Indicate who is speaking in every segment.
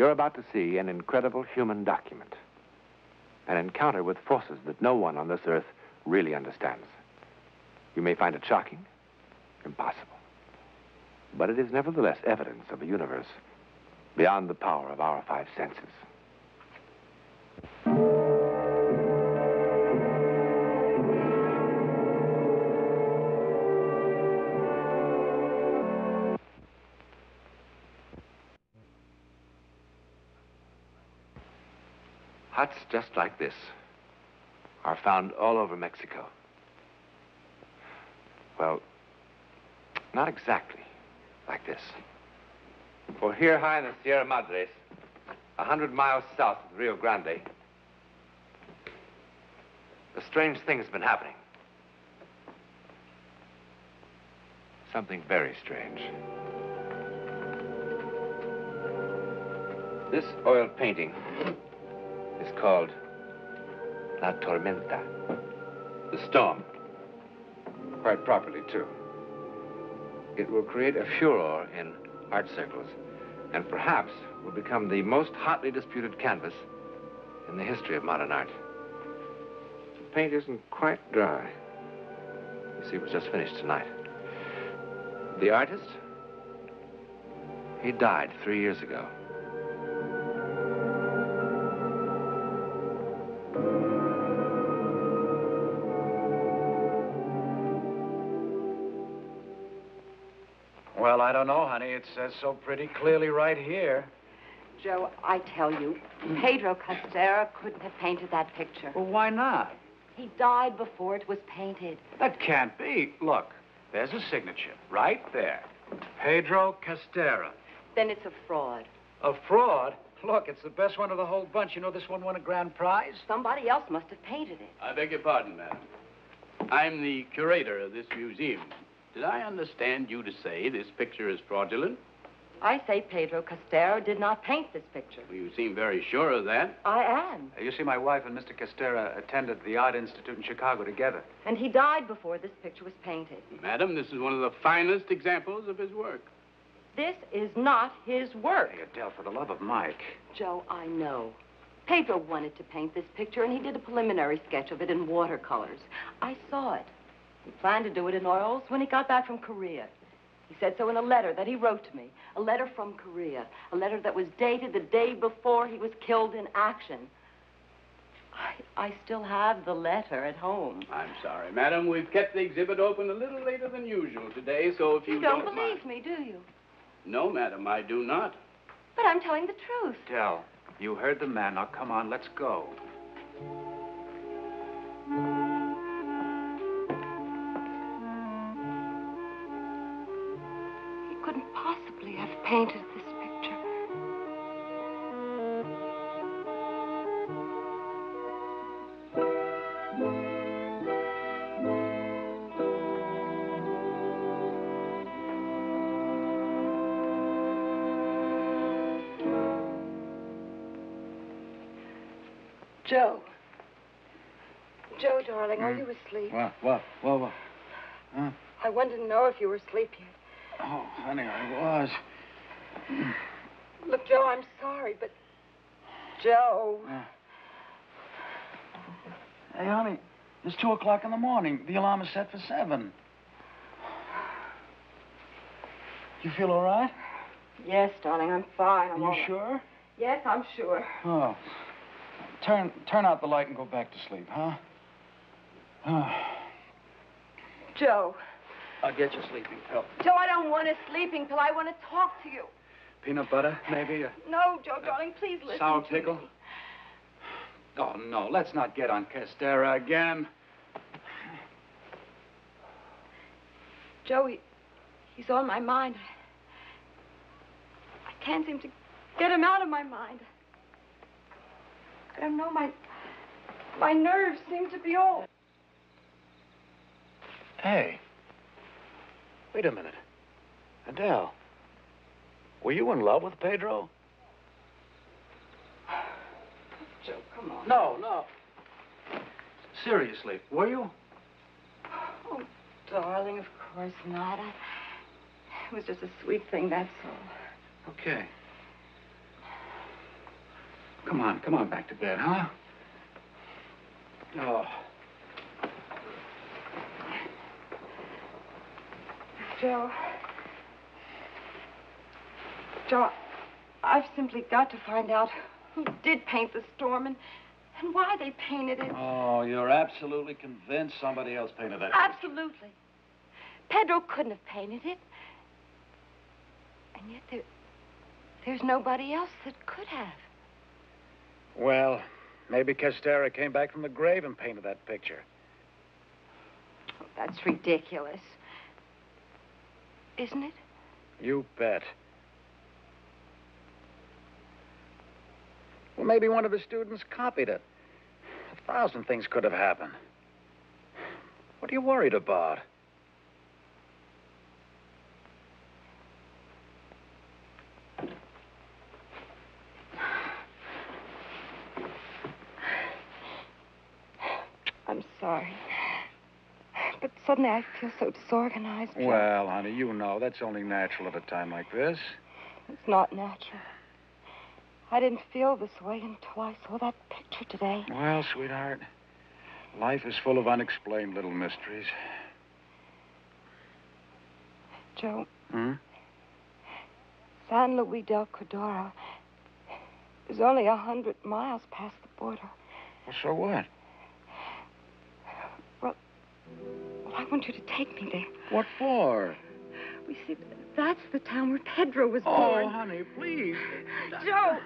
Speaker 1: You're about to see an incredible human document. An encounter with forces that no one on this earth really understands. You may find it shocking, impossible. But it is nevertheless evidence of a universe beyond the power of our five senses. Just like this are found all over Mexico. Well, not exactly like this. For here high in the Sierra Madres, a hundred miles south of the Rio Grande, a strange thing has been happening. Something very strange. This oil painting is called La Tormenta, the storm. Quite properly, too. It will create a furor in art circles, and perhaps will become the most hotly disputed canvas in the history of modern art. The paint isn't quite dry. You see, it was just finished tonight. The artist, he died three years ago.
Speaker 2: It says so pretty clearly right here.
Speaker 3: Joe, I tell you, Pedro Castera couldn't have painted that picture.
Speaker 2: Well, why not?
Speaker 3: He died before it was painted.
Speaker 2: That can't be. Look, there's a signature right there. Pedro Castera.
Speaker 3: Then it's a fraud.
Speaker 2: A fraud? Look, it's the best one of the whole bunch. You know this one won a grand prize?
Speaker 3: Somebody else must have painted it.
Speaker 4: I beg your pardon, madam. I'm the curator of this museum. Did I understand you to say this picture is fraudulent?
Speaker 3: I say Pedro Castera did not paint this picture.
Speaker 4: Well, you seem very sure of that.
Speaker 3: I am.
Speaker 2: Uh, You see, my wife and Mr. Castera attended the Art Institute in Chicago together.
Speaker 3: And he died before this picture was painted.
Speaker 4: Madam, this is one of the finest examples of his work.
Speaker 3: This is not his work.
Speaker 2: Hey, Adele, for the love of Mike.
Speaker 3: Joe, I know. Pedro wanted to paint this picture, and he did a preliminary sketch of it in watercolors. I saw it. He planned to do it in oils when he got back from Korea. He said so in a letter that he wrote to me. A letter from Korea. A letter that was dated the day before he was killed in action. I, I still have the letter at home.
Speaker 4: I'm sorry, madam. We've kept the exhibit open a little later than usual today, so if you,
Speaker 3: You don't
Speaker 4: mind-
Speaker 3: believe me, do you?
Speaker 4: No, madam, I do not.
Speaker 3: But I'm telling the truth.
Speaker 2: Adele, you heard the man. Now, come on, let's go.
Speaker 3: Painted this picture. Joe. Joe, darling, are hmm? you asleep?
Speaker 2: What? What? What? What? Huh?
Speaker 3: I wanted to know if you were asleep yet.
Speaker 2: Oh, honey, I was.
Speaker 3: Look, Joe, I'm sorry, but. Joe.
Speaker 2: Hey, honey, it's two o'clock in the morning. The alarm is set for seven. You feel all right?
Speaker 3: Yes, darling, I'm fine.
Speaker 2: Are
Speaker 3: I'm
Speaker 2: you
Speaker 3: all right.
Speaker 2: sure?
Speaker 3: Yes, I'm sure.
Speaker 2: Oh. Turn turn out the light and go back to sleep, huh? Oh.
Speaker 3: Joe.
Speaker 2: I'll get you a sleeping pill.
Speaker 3: Joe, I don't want a sleeping pill. I want to talk to you.
Speaker 2: Peanut butter, maybe? A
Speaker 3: No, Joe, darling, please listen.
Speaker 2: sour pickle?
Speaker 3: me.
Speaker 2: Oh, no, let's not get on Castera again.
Speaker 3: Joe, he, he's on my mind. I can't seem to get him out of my mind. I don't know, my my nerves seem to be all.
Speaker 2: Hey. Wait a minute. Adele. Were you in love with Pedro?
Speaker 3: Joe, come on.
Speaker 2: No, no. Seriously, were you?
Speaker 3: Oh, darling, of course not. I, it was just a sweet thing, that's all.
Speaker 2: Okay. Come on, come on back to bed, huh? Oh.
Speaker 3: Joe. Joe, I've simply got to find out who did paint the storm and, and why they painted it.
Speaker 2: Oh, you're absolutely convinced somebody else painted that.
Speaker 3: Absolutely. Pedro couldn't have painted it. And yet there, there's nobody else that could have.
Speaker 2: Well, maybe Castera came back from the grave and painted that picture.
Speaker 3: Oh, that's ridiculous. Isn't it?
Speaker 2: You bet. Well, maybe one of his students copied it. A thousand things could have happened. What are you worried about?
Speaker 3: I'm sorry. Suddenly I feel so disorganized. Joe.
Speaker 2: Well, honey, you know that's only natural at a time like this.
Speaker 3: It's not natural. I didn't feel this way until I saw that picture today.
Speaker 2: Well, sweetheart, life is full of unexplained little mysteries.
Speaker 3: Joe,
Speaker 2: Hmm?
Speaker 3: San Luis del Cordero is only a hundred miles past the border.
Speaker 2: Well, so what?
Speaker 3: Well, I want you to take me there.
Speaker 2: What for?
Speaker 3: We see, that's the town where Pedro was
Speaker 2: Oh,
Speaker 3: born.
Speaker 2: Oh, honey, please.
Speaker 3: Joe!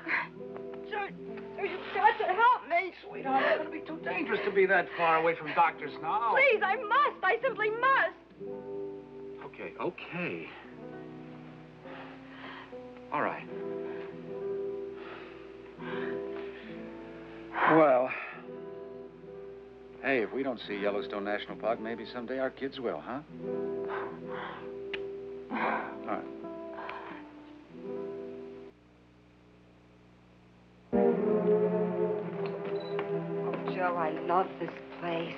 Speaker 3: Joe, you've got to help me.
Speaker 2: Sweetheart, it's going to be too dangerous to be that far away from doctors now.
Speaker 3: Please, I must. I simply must.
Speaker 2: Okay, okay. All right. Well, hey, if we don't see Yellowstone National Park, maybe someday our kids will, huh? All right.
Speaker 3: Oh, Joe, I love this place.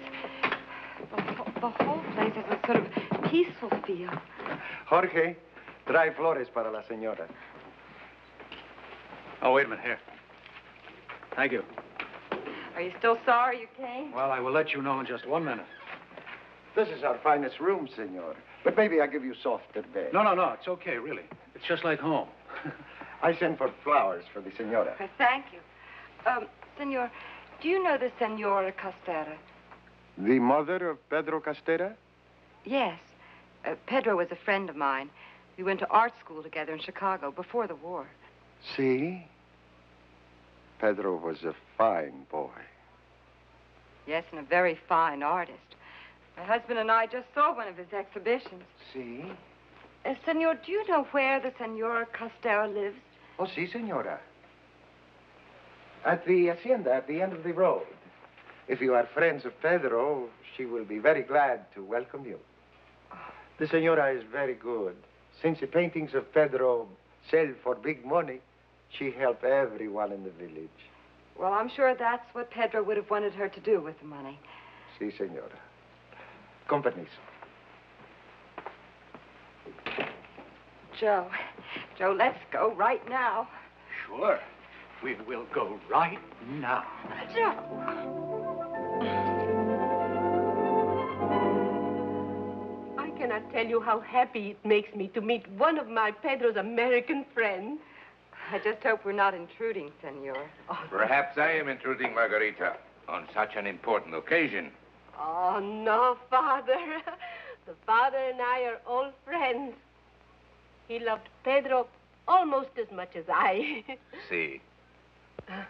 Speaker 3: The, whole- the whole place has a sort of peaceful feel.
Speaker 5: Jorge, trae flores para la señora.
Speaker 2: Oh, wait a minute. Here. Thank you.
Speaker 3: Are you still sorry you came?
Speaker 2: Well, I will let you know in just one minute.
Speaker 5: This is our finest room, senor. But maybe I give you softer bed.
Speaker 2: No, no, no. It's okay, really. It's just like home.
Speaker 5: I sent for flowers for the senora.
Speaker 3: Thank you. Um, Senor, do you know the Senora Castera?
Speaker 5: The mother of Pedro Castera?
Speaker 3: Yes. Uh, Pedro was a friend of mine. We went to art school together in Chicago before the war.
Speaker 5: See? Pedro was a fine boy.
Speaker 3: Yes, and a very fine artist. My husband and I just saw one of his exhibitions.
Speaker 5: See?
Speaker 3: Uh, Senor, do you know where the Senora Castera lives?
Speaker 5: Oh, si, senora. At the hacienda at the end of the road. If you are friends of Pedro, she will be very glad to welcome you. The senora is very good. Since the paintings of Pedro sell for big money, she help everyone in the village.
Speaker 3: Well, I'm sure that's what Pedro would have wanted her to do with the money.
Speaker 5: Si, senora. Con permiso.
Speaker 3: Joe, Joe, let's go right now.
Speaker 2: Sure. We will go right now.
Speaker 3: Joe.
Speaker 6: I cannot tell you how happy it makes me to meet one of my Pedro's American friends.
Speaker 3: I just hope we're not intruding, Senor.
Speaker 7: Oh, Perhaps I am intruding, Margarita, on such an important occasion.
Speaker 6: Oh, no, Father. The father and I are old friends. He loved Pedro almost as much as I.
Speaker 7: See.
Speaker 6: Uh,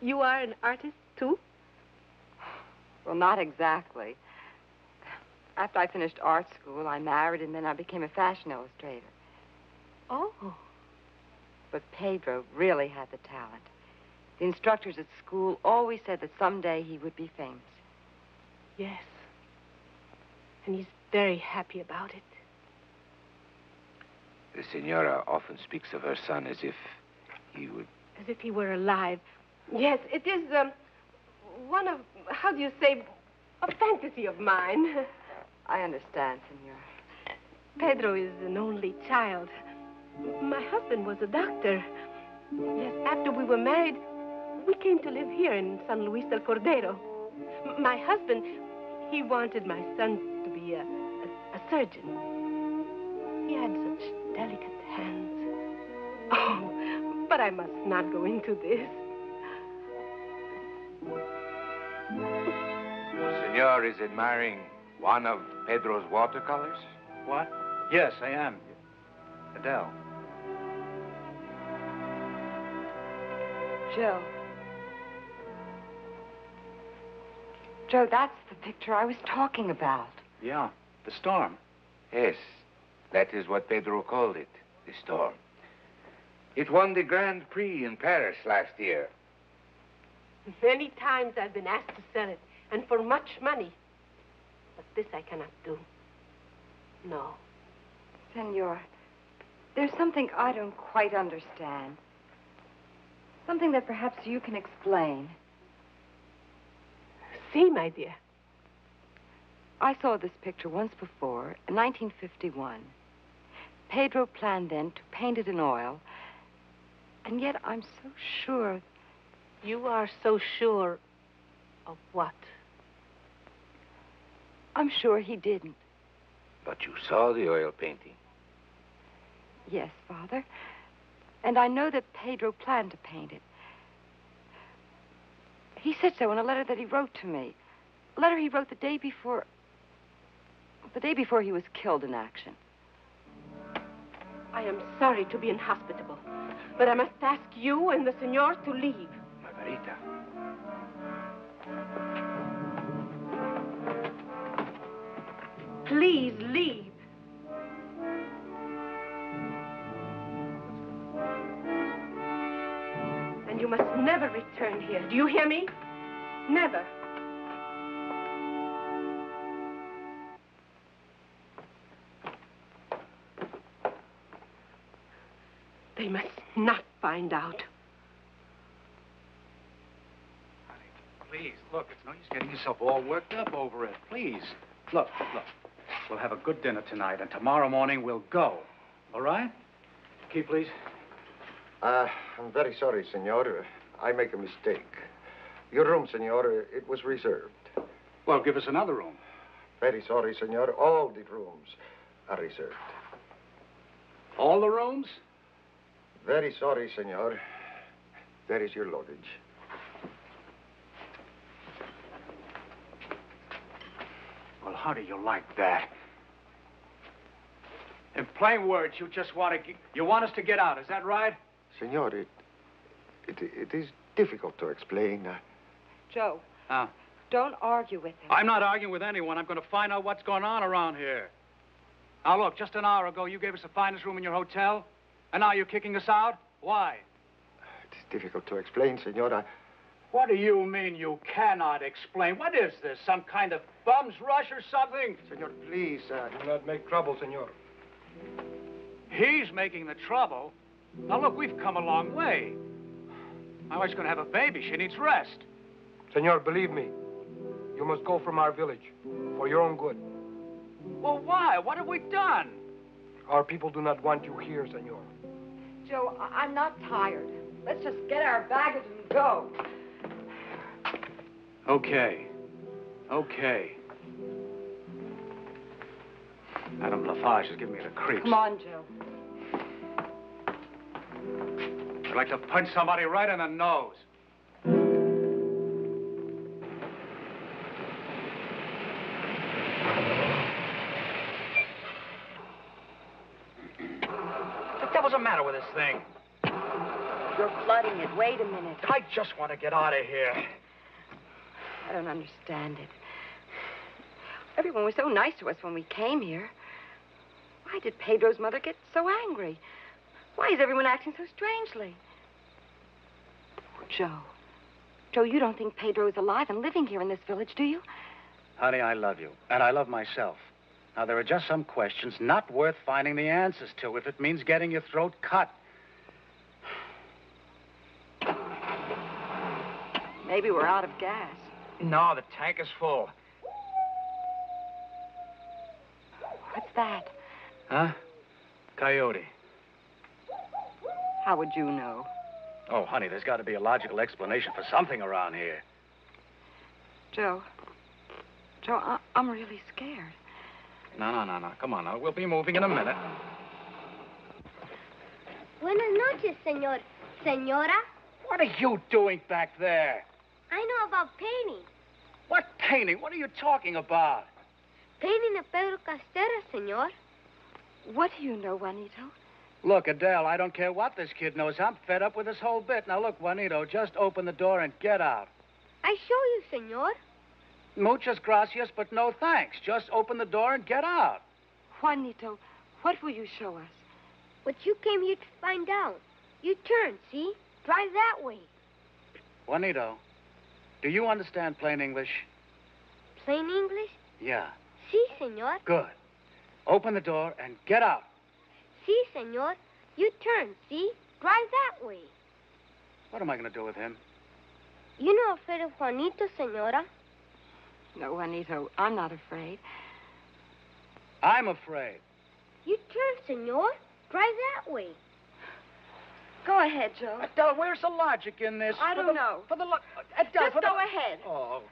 Speaker 6: you are an artist, too?
Speaker 3: Well, not exactly. After I finished art school, I married, and then I became a fashion illustrator.
Speaker 6: Oh.
Speaker 3: But Pedro really had the talent. The instructors at school always said that someday he would be famous.
Speaker 6: Yes. And he's very happy about it.
Speaker 7: The senora often speaks of her son as if he would.
Speaker 6: As if he were alive. Yes, it is um, one of, how do you say, a fantasy of mine.
Speaker 3: I understand, Senora.
Speaker 6: Pedro is an only child. My husband was a doctor. Yes, after we were married, we came to live here in San Luis del Cordero. M- my husband, he wanted my son to be a, a, a surgeon. He had such delicate hands. Oh, but I must not go into this.
Speaker 7: Senor is admiring one of Pedro's watercolors?
Speaker 2: What? Yes, I am. Adele.
Speaker 3: Joe. Joe, that's the picture I was talking about.
Speaker 2: Yeah, the storm.
Speaker 7: Yes, that is what Pedro called it, the storm. It won the Grand Prix in Paris last year.
Speaker 6: Many times I've been asked to sell it, and for much money. But this I cannot do. No.
Speaker 3: Senor, there's something I don't quite understand. Something that perhaps you can explain.
Speaker 6: See, my dear.
Speaker 3: I saw this picture once before, in 1951. Pedro planned then to paint it in oil, and yet I'm so sure.
Speaker 6: You are so sure of what?
Speaker 3: I'm sure he didn't.
Speaker 7: But you saw the oil painting.
Speaker 3: Yes, Father. And I know that Pedro planned to paint it. He said so in a letter that he wrote to me. A letter he wrote the day before. The day before he was killed in action.
Speaker 6: I am sorry to be inhospitable, but I must ask you and the senor to leave.
Speaker 7: Margarita.
Speaker 6: Please leave. And you must never return here. Do you hear me? Never. They must not find out.
Speaker 2: Honey, Please, look, it's no use getting yourself all worked up over it. Please. Look, look. We'll have a good dinner tonight, and tomorrow morning we'll go. All right? Key, please.
Speaker 5: Uh, I'm very sorry, senor. I make a mistake. Your room, senor, it was reserved.
Speaker 2: Well, give us another room.
Speaker 5: Very sorry, senor. All the rooms are reserved.
Speaker 2: All the rooms?
Speaker 5: Very sorry, senor. There is your luggage.
Speaker 2: Well, how do you like that? In plain words, you just want to you want us to get out. Is that right?
Speaker 5: Senor, it, it, it is difficult to explain. Uh,
Speaker 3: Joe,
Speaker 2: Huh?
Speaker 3: don't argue with him.
Speaker 2: I'm not arguing with anyone. I'm going to find out what's going on around here. Now, look, just an hour ago, you gave us the finest room in your hotel, and now you're kicking us out? Why?
Speaker 5: it is difficult to explain, senor. I,
Speaker 2: What do you mean you cannot explain? What is this? Some kind of bum's rush or something?
Speaker 5: senor, please. Uh,
Speaker 8: Do not make trouble, senor.
Speaker 2: He's making the trouble. Now, look, we've come a long way. My wife's going to have a baby. She needs rest.
Speaker 8: Senor, believe me, you must go from our village for your own good.
Speaker 2: Well, why? What have we done?
Speaker 8: Our people do not want you here, senor.
Speaker 3: Joe, I- I'm not tired. Let's just get our baggage and go.
Speaker 2: Okay. Okay. Madame Defarge is giving me the creeps.
Speaker 3: Come on, Joe.
Speaker 2: I'd like to punch somebody right in the nose. What the devil's the matter with this thing?
Speaker 3: You're flooding it. Wait a minute.
Speaker 2: I just want to get out of here.
Speaker 3: I don't understand it. Everyone was so nice to us when we came here. Why did Pedro's mother get so angry? Why is everyone acting so strangely? Oh, Joe. Joe, you don't think Pedro is alive and living here in this village, do you?
Speaker 2: Honey, I love you, and I love myself. Now, there are just some questions not worth finding the answers to if it means getting your throat cut.
Speaker 3: Maybe we're out of gas.
Speaker 2: No, the tank is full.
Speaker 3: What's that?
Speaker 2: Huh? Coyote.
Speaker 3: How would you know?
Speaker 2: Oh, honey, there's got to be a logical explanation for something around here.
Speaker 3: Joe. Joe, I- I'm really scared.
Speaker 2: No, no, no, no. Come on now. We'll be moving in a minute.
Speaker 9: Buenas noches, señor. Señora,
Speaker 2: What are you doing back there?
Speaker 9: I know about painting.
Speaker 2: What painting? What are you talking about?
Speaker 9: Painting of Pedro Castera, señor.
Speaker 3: What do you know, Juanito?
Speaker 2: Look, Adele, I don't care what this kid knows. I'm fed up with this whole bit. Now, look, Juanito, just open the door and get out.
Speaker 9: I show you, señor.
Speaker 2: Muchas gracias, but no thanks. Just open the door and get out.
Speaker 3: Juanito, what will you show us?
Speaker 9: What you came here to find out. You turn, see? Drive that way.
Speaker 2: Juanito, do you understand plain English?
Speaker 9: Plain English?
Speaker 2: Yeah.
Speaker 9: Sí, señor.
Speaker 2: Good. Open the door and get out.
Speaker 9: Sí, señor. You turn, see? Drive that way.
Speaker 2: What am I going to do with him?
Speaker 9: You know afraid of Juanito, señora?
Speaker 3: No, Juanito, I'm not afraid.
Speaker 2: I'm afraid.
Speaker 9: You turn, señor. Drive that way.
Speaker 3: Go ahead, Joe.
Speaker 2: Uh, Adele, where's the logic in this?
Speaker 3: I
Speaker 2: For
Speaker 3: don't
Speaker 2: the-
Speaker 3: know.
Speaker 2: For the lo- uh, uh, Adele,
Speaker 3: Just
Speaker 2: for
Speaker 3: go
Speaker 2: the...
Speaker 3: ahead.
Speaker 2: Oh.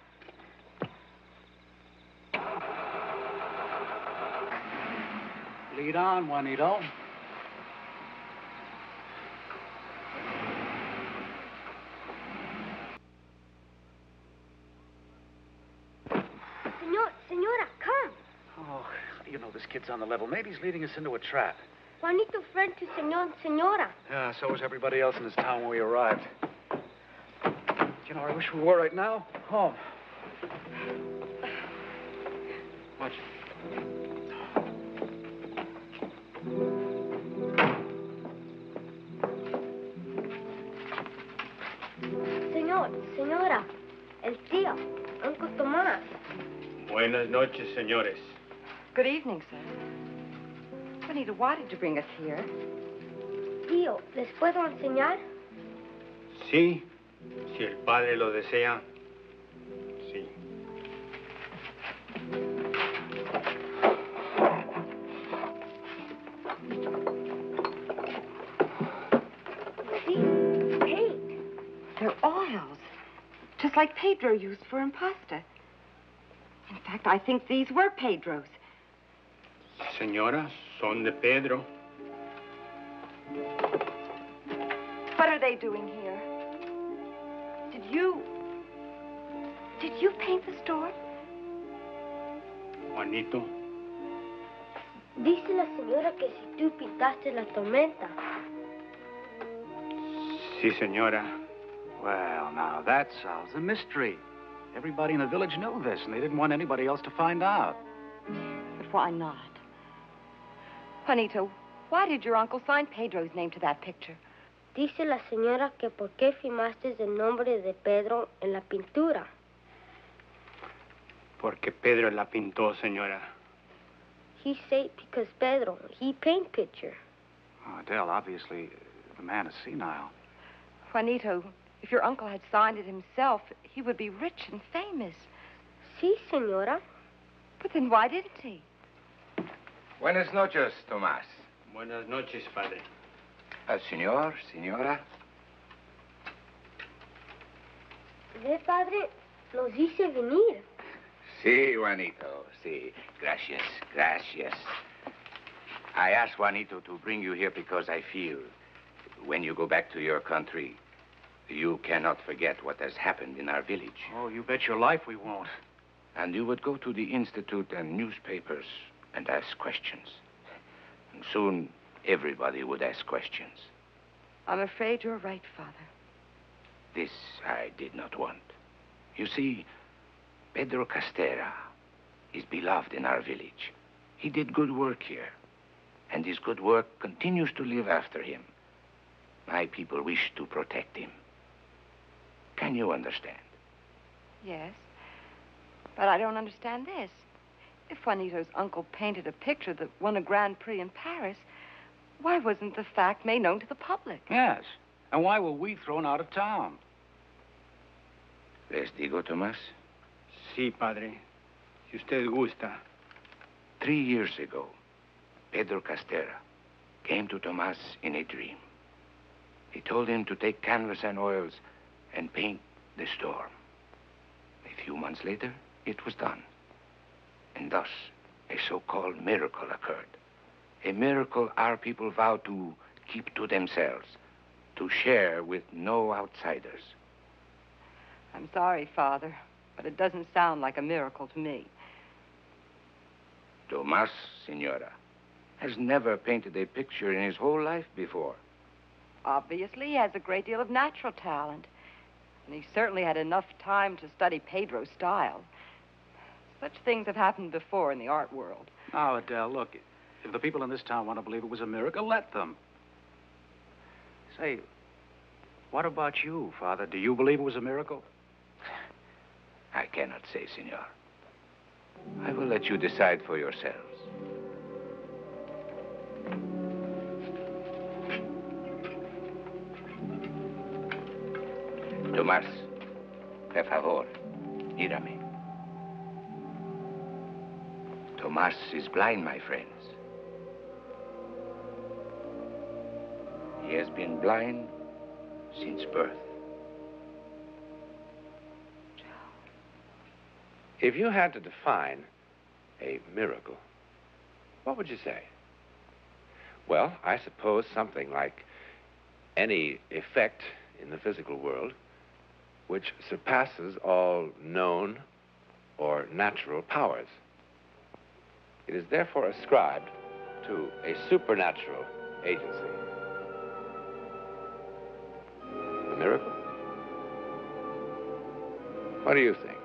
Speaker 2: Lead on, Juanito.
Speaker 9: Señor, señora, come.
Speaker 2: Oh, how do you know this kid's on the level? Maybe he's leading us into a trap.
Speaker 9: Juanito friend to señor and señora.
Speaker 2: Yeah, so was everybody else in this town when we arrived. You know, I wish we were right now home. Watch.
Speaker 9: Señor, señora, el tío, Uncle Tomás.
Speaker 10: Buenas noches, señores.
Speaker 3: Good evening, sir. Juanito, why did you bring us here?
Speaker 9: Tío, ¿les puedo enseñar?
Speaker 10: Sí, si el padre lo desea. Sí.
Speaker 9: Sí, paint.
Speaker 3: They're oils, just like Pedro used for impasto. In fact, I think these were Pedro's.
Speaker 10: Señora, son de Pedro.
Speaker 3: What are they doing here? Did you... Did you paint the store?
Speaker 10: Juanito,
Speaker 9: Dice la señora que si tú pintaste la tormenta.
Speaker 10: sí, señora.
Speaker 2: Well, now that solves the mystery. Everybody in the village knew this, and they didn't want anybody else to find out.
Speaker 3: But why not? Juanito, why did your uncle sign Pedro's name to that picture?
Speaker 9: Dice la señora que por qué firmaste el nombre de Pedro en la pintura.
Speaker 10: Porque Pedro la pintó, señora.
Speaker 9: He say because Pedro, he paint picture.
Speaker 2: Oh, Adele, obviously, the man is senile.
Speaker 3: Juanito, if your uncle had signed it himself, he would be rich and famous.
Speaker 9: Sí, señora.
Speaker 3: But then why didn't he?
Speaker 7: Buenas noches, Tomás.
Speaker 10: Buenas noches, padre.
Speaker 7: Uh, señor, señora.
Speaker 9: Ve, padre, los hice venir.
Speaker 7: Sí, Juanito, sí. Gracias, gracias. I asked Juanito to bring you here because I feel when you go back to your country, you cannot forget what has happened in our village.
Speaker 2: Oh, you bet your life we won't.
Speaker 7: And you would go to the institute and newspapers and ask questions. And soon everybody would ask questions.
Speaker 3: I'm afraid you're right, Father.
Speaker 7: This I did not want. You see, Pedro Castera is beloved in our village. He did good work here, and his good work continues to live after him. My people wish to protect him. Can you understand?
Speaker 3: Yes. But I don't understand this. If Juanito's uncle painted a picture that won a Grand Prix in Paris, why wasn't the fact made known to the public?
Speaker 2: Yes. And why were we thrown out of town?
Speaker 7: Les digo, Tomas.
Speaker 10: Sí, padre. Si usted gusta.
Speaker 7: Three years ago, Pedro Castera came to Tomas in a dream. He told him to take canvas and oils and paint the storm. A few months later, it was done. And thus, a so-called miracle occurred. A miracle our people vowed to keep to themselves, to share with no outsiders.
Speaker 3: I'm sorry, Father, but it doesn't sound like a miracle to me.
Speaker 7: Tomas, Senora, has never painted a picture in his whole life before.
Speaker 3: Obviously, he has a great deal of natural talent. And he certainly had enough time to study Pedro's style. Such things have happened before in the art world.
Speaker 2: Now, Adele, look, if the people in this town want to believe it was a miracle, let them. Say, what about you, Father? Do you believe it was a miracle?
Speaker 7: I cannot say, Senor. I will let you decide for yourselves. Tomás, por favor, mírame. Tomás is blind, my friends. He has been blind since birth. If you had to define a miracle, what would you say? Well, I suppose something like any effect in the physical world which surpasses all known or natural powers. It is therefore ascribed to a supernatural agency. A miracle? What do you think?